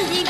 Charlie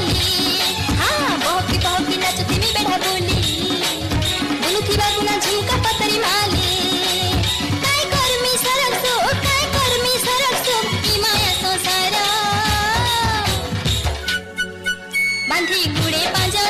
鼓励帮助。